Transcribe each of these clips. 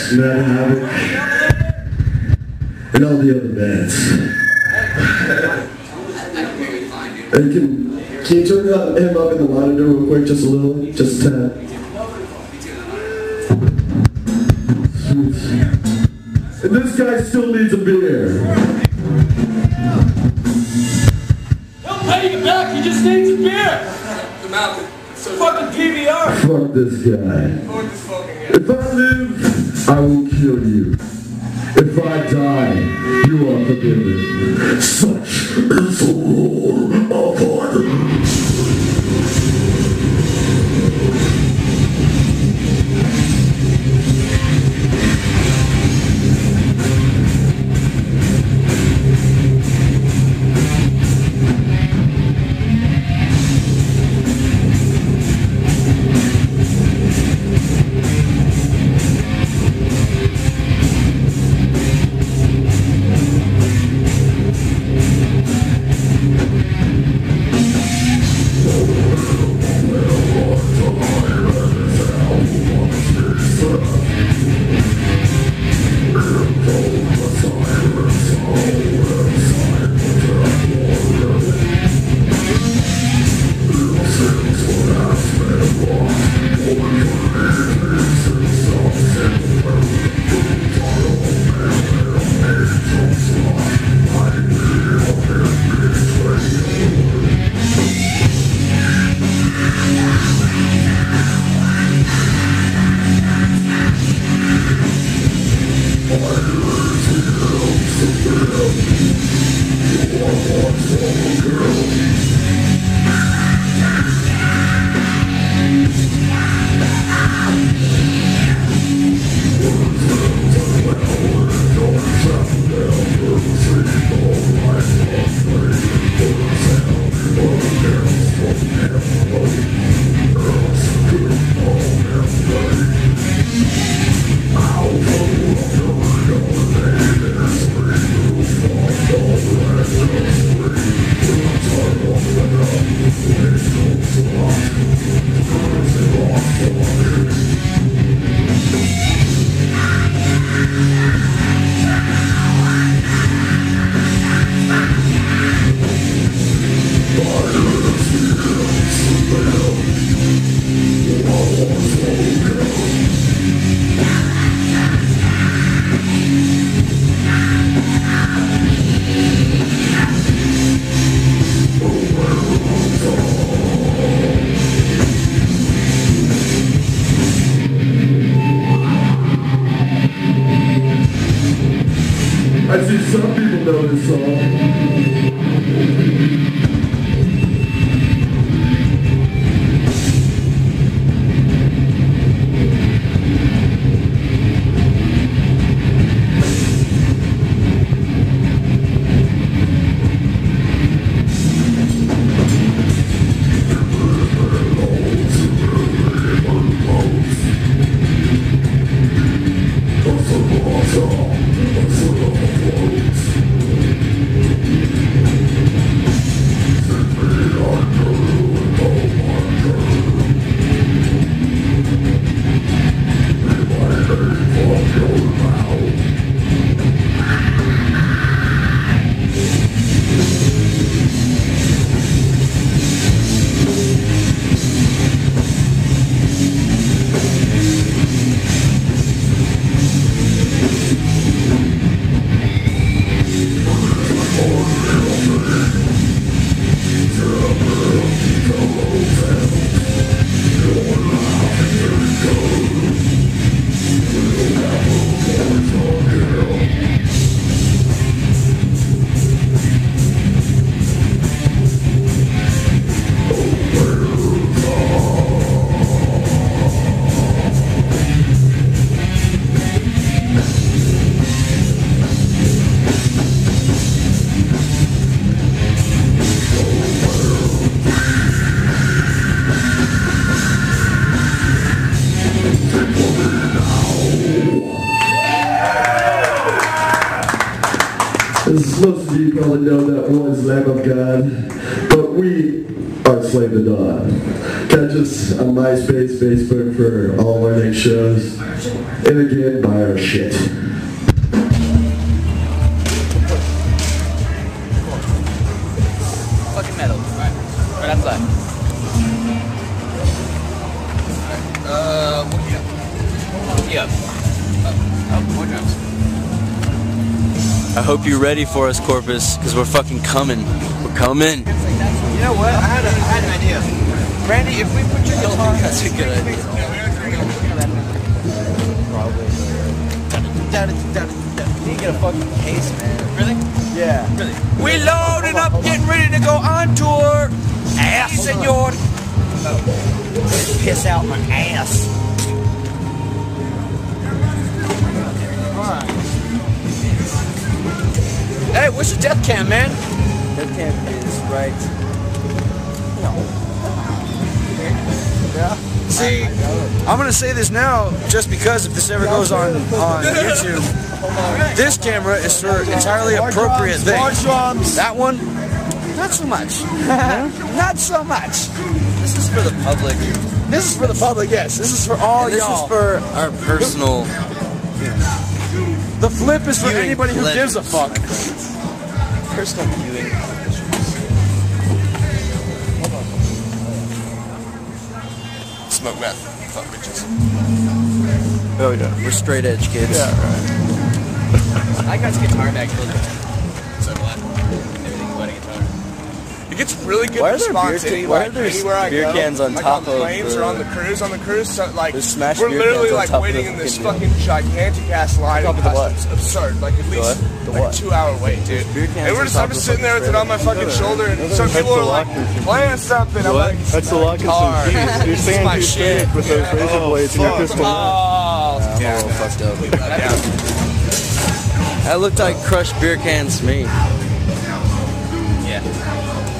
Rex, Mad Havoc, and all the other bands. And can, can you turn him up in the monitor real quick, just a little, just a tad? And this guy still needs a beer. He'll pay you back, he just needs a beer! Fucking PBR! Fuck this guy. If I live, I will kill you. If I die, you are forgiven. Such is the more. You probably know that was Lamb of God, but we are Slay the Dawn. Catch us on MySpace, Facebook for all our next shows. And again, buy our shit. Fucking metal. Alright. Right outside. Uh, what you up? Yeah. Oh, oh, more drums. I hope you're ready for us, Corpus, because we're fucking coming. We're coming. You know what? I had, a, I had an idea. Randy, if we put your guitar... That's a good idea. You get a fucking case, man. Really? Yeah. Really? We loading up, getting ready to go on tour. Ass, senor. Oh. Piss out my ass. Hey, what's your death cam, man? Death camp is right. Yeah. See, I'm gonna say this now, just because if this ever goes on on YouTube, this camera is for entirely appropriate things. That one, not so much. not so much. This is for the public. This is for the public, yes. This is for all y'all. This is for our personal. the flip is for anybody who gives a fuck. Personal viewing. Smoke meth. Fuck bitches. Oh yeah. We're straight edge kids. Yeah, I got his guitar back. Really good Why are there response beer any, why like, are there anywhere I beer go. cans on like top on of planes the- or on the cruise. On the cruise, so like There's we're literally like waiting in this fucking fucking gigantic ass line. top and of the what? It's absurd. Like at least? The like a two hour wait, dude. Beer cans and we're just, I'm just sitting there with it on my fucking shoulder, and some people are like locker. playing something. I'm like, That's the lock of guitar. some keys. You're This is staying my too shit. straight with those razor blades in your pistol. Oh, I'm a yeah, little fucked up. That looked like crushed beer cans to me. Yeah.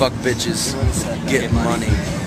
Fuck bitches. Get money.